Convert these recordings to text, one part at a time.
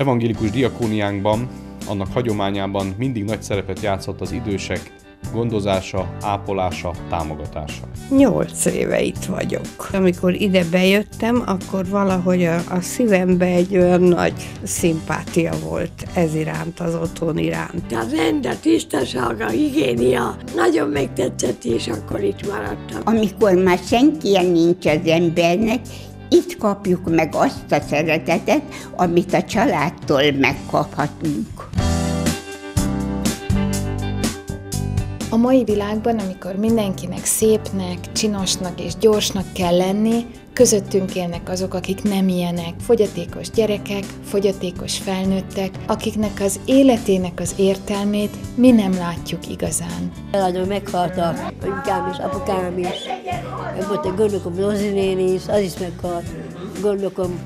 Evangélikus diakóniánkban, annak hagyományában mindig nagy szerepet játszott az idősek gondozása, ápolása, támogatása. Nyolc éve itt vagyok. Amikor ide bejöttem, akkor valahogy a, a szívembe egy olyan nagy szimpátia volt ez iránt, az otthon iránt. A rend, a tisztaság, a higiénia nagyon megtetszett, és akkor itt maradtam. Amikor már senki nincs az embernek, itt kapjuk meg azt a szeretetet, amit a családtól megkaphatunk. A mai világban, amikor mindenkinek szépnek, csinosnak és gyorsnak kell lenni, közöttünk élnek azok, akik nem ilyenek, fogyatékos gyerekek, fogyatékos felnőttek, akiknek az életének az értelmét mi nem látjuk igazán. Nagyon meghaltak, anyukám is, apukám is, volt egy gondokom Rozi is, az is meghalt, gondokom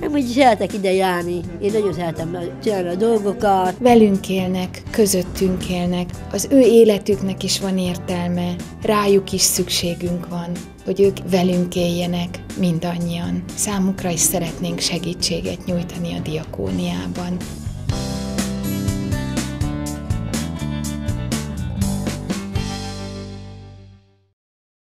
nem úgy szeretek ide járni. Én nagyon szeretem csinálni a dolgokat. Velünk élnek, közöttünk élnek, az ő életüknek is van értelme, rájuk is szükségünk van, hogy ők velünk éljenek mindannyian. Számukra is szeretnénk segítséget nyújtani a diakóniában.